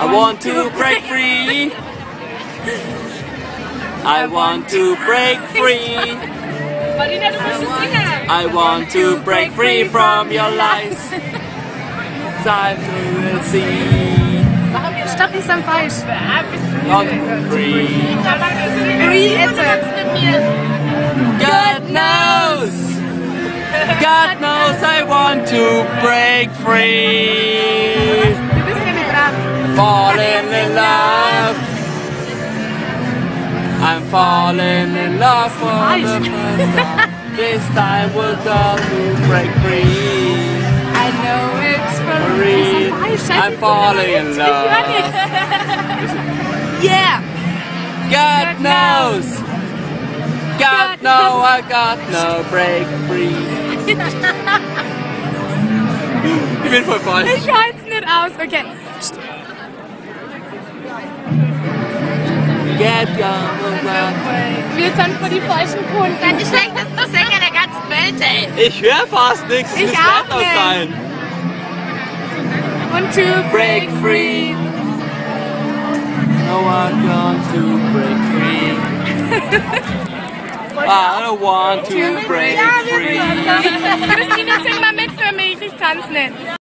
I want to break free. I want to break free. Marina, du musst es singen. I want to break free from your lies. Time to see. Stopp, ist dann falsch. Not free. Free is it. God knows. God knows I want to break free. Falling in love. I'm falling in love for the first time. This time we're going to break free. I know it's for Free. Ist dann falsch. Scheiße, I'm falling in love. Yeah. God knows. God know I got no break free. Ich bin voll falsch. Ich halte es nicht aus. Okay. Get your Wir sind für die falschen Kunden. Seid die schlechtesten Sänger der ganzen Welt, ey. Ich höre fast nichts. Ich muss auch laut nicht. sein. Und to Break free. No one want to break free. I don't want to break free. Christina, sing mal mit für mich. Ich kann's nicht.